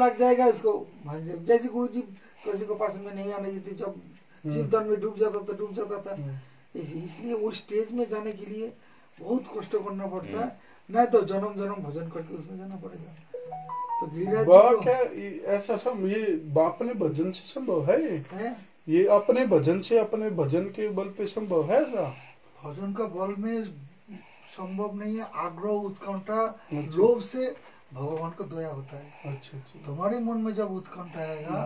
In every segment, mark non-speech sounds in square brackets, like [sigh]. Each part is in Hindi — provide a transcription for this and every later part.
लग जाएगा इसको। भजन जैसे गुरु जी किसी को पास में नहीं आने देते जब चिंतन में डूब जाता था डूब जाता था। इसलिए वो स्टेज में जाने के लिए बहुत कष्ट करना पड़ता है। नहीं तो जन्म जन्म भजन करके उसमें जाना पड़ेगा। तो ऐसा सब ये अपने भजन से संभव है? ये है? ये अपने भजन से अपने भजन के बल पे संभव है ऐसा? भजन का बल में संभव नहीं है आग्रह उत्कंठा अच्छा। लोभ से भगवान को दया होता है। अच्छा अच्छा। तुम्हारे मन में जब उत्कंठा आएगा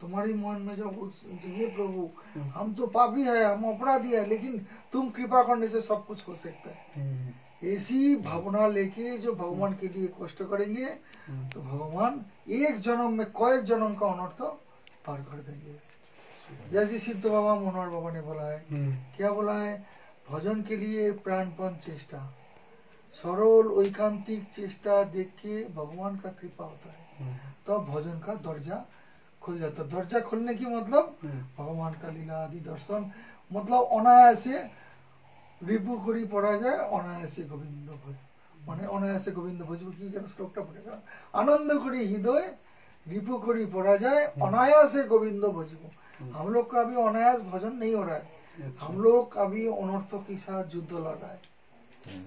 तुम्हारे मन में जब ये प्रभु हम तो पापी है हम अपराधी है लेकिन तुम कृपा करने से सब कुछ हो सकता है। हम्म, ऐसी भावना लेके जो भगवान के लिए कष्ट करेंगे तो भगवान एक जन्म में कई जन्म का अनर्थ पार कर देंगे। जैसे सिद्ध बाबा मनोहर बाबा ने बोला है। क्या बोला है? ভজন কে লিয়ে প্রাণপণ চেষ্টা। সরল ঐকান্তিক চেষ্টা দেখে ভগবান কা কৃপা হতা হয় তো ভজন কা দরজা খুল যাতা দরজা খুলনে কি মতলব? ভগবান কা লীলা আদি দর্শন। মতলব অনায়াসে রিপু করি পড়া যায় অনায়াসে গোবিন্দ ভজ। মানে অনায়াসে গোবিন্দ ভজ কি যেন শ্লোকটা পড়ে গেল। আনন্দ করি হৃদয় রিপু করি পড়া যায় অনায়াসে গোবিন্দ ভজব আমলোক কাবি অনায়াস ভজন নেই ওরায় हम लोग अभी अनर्थों के साथ युद्ध लड़ रहा है।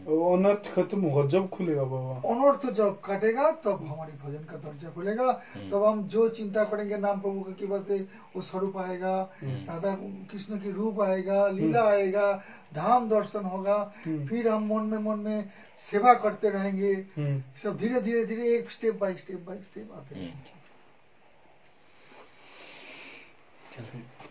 अनर्थ खत्म हो जब खुलेगा बाबा। अनर्थ जब काटेगा तब हमारी भजन का दर्जा खुलेगा। तब हम जो चिंता करेंगे नाम प्रभु की कृपा से वो स्वरूप आएगा। राधा कृष्ण की रूप आएगा लीला आएगा धाम दर्शन होगा। हम्म। फिर हम मन में मन में सेवा करते रहेंगे। हम्म, सब धीरे धीरे धीरे एक step by step by step आते रहेंगे।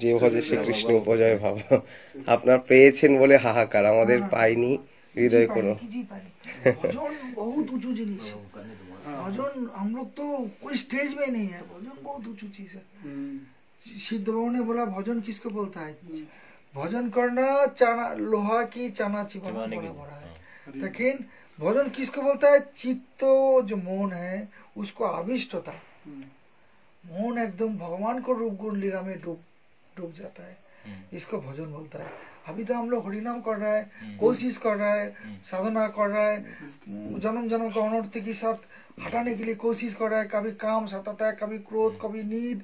যে ভজে শ্রীকৃষ্ণ উপজয় ভাব আপনার পেয়েছেন বলে হাহাকার আমাদের পাইনি হৃদয় করো कीजिए पाए भजन बहुत ऊंचू जिनिस है भजन हम लोग तो कोई स्टेज में नहीं है भजन बहुत ऊंचू चीज है हम्म, सिद्ध बाबू ने बोला भजन किसको बोलता है भजन करना चाना लोहा की चाना चिबाना बड़ा बड़ा है लेकिन भजन किसको बोलता है चित्त जो मौन है उसको आविष्ट होता है मौन एकदम भगवान को रूप गुण लीला में डूब डूब जाता है। इसको भजन बोलता है। अभी तो हम लोग हरिनाम कर रहा है कोशिश कर रहा है साधना कर रहा है जन्म जन्म का अनर्थ के साथ हटाने के लिए कोशिश कर रहा है। कभी काम सताता है कभी क्रोध कभी नींद।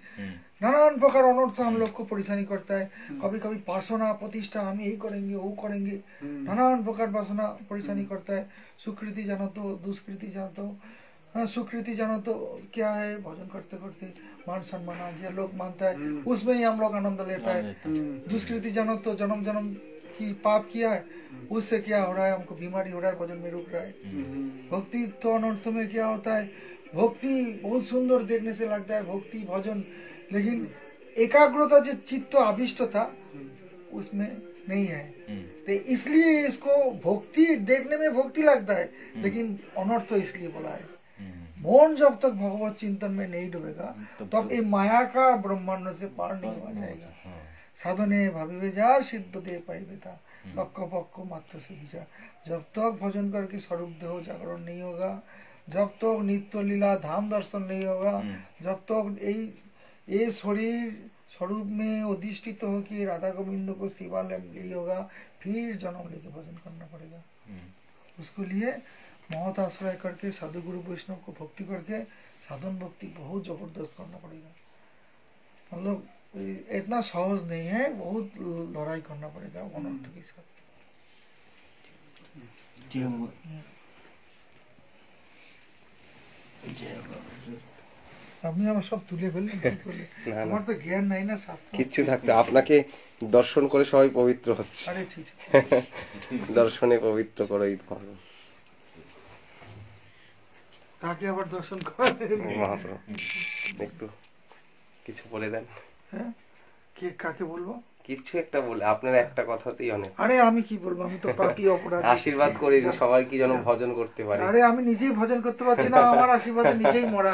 नानान प्रकार अनर्थ हम लोग को परेशानी करता है। कभी कभी पासना प्रतिष्ठा हम यही करेंगे वो करेंगे। नानान प्रकार वासना परेशानी करता है। सुकृति जानो तो दुष्कृति जानो तो हाँ सुकृति जानो तो क्या है? भजन करते करते मान सम्मान आ गया लोग मानता है। उसमें ही हम लोग आनंद लेता है दुष्कृति जानो तो जन्म जन्म की पाप किया है। उससे क्या हो रहा है? हमको बीमारी हो रहा है भजन में रुक रहा है। भक्ति तो अनर्थ में क्या होता है? भक्ति बहुत सुंदर देखने से लगता है भक्ति भजन। लेकिन एकाग्रता जो चित्त आविष्ट था उसमें नहीं है। तो इसलिए इसको भक्ति देखने में भक्ति लगता है लेकिन अनर्थ तो इसलिए बोला है। मन जब तक भगवत चिंतन में नहीं डूबेगा तब ये माया का ब्रह्मांड से पार नहीं हो जाएगा। साधने भाविवे जा सिद्ध दे पाइबे था पक्क पक्क मात्र से विचार जब तक भजन करके स्वरूप देह जागरण नहीं होगा। जब तक नित्य लीला धाम दर्शन नहीं होगा। जब तक यही ये शरीर स्वरूप में अधिष्ठित हो कि राधा गोविंद को शिवालय नहीं होगा फिर जन्म लेके भजन करना पड़ेगा। उसके लिए महत आश्रय करके साधु गुरु वैष्णव को भक्ति करके साधन भक्ति बहुत जबरदस्त करना पड़ेगा मतलब ये इतना सहज नहीं है बहुत लड़ाई करना पड़ेगा अनर्थ के साथ আপনি আমার সব তুলে ফেললেন কি করলে [laughs] না, না। আমার তো জ্ঞান নাই না শাস্ত্র কিচ্ছু থাকতে আপনাকে দর্শন করে সবাই পবিত্র হচ্ছে আরে ঠিক [laughs] ঠিক। দর্শনে পবিত্র করো এই ধর্ম কাকে আবার দর্শন করেন একটু কিছু বলে দেন। হ্যাঁ? কে কাকে বলব? কিছু একটা বলে আপনার একটা কথাতেই অনেক। আরে আমি কি বলব? আমি তো পাপি অপরাধ। আশীর্বাদ করে যে সবাই কি যেন ভজন করতে পারে। আরে আমি নিজেই ভজন করতে পারছি না আমার আশীর্বাদে নিজেই মরা।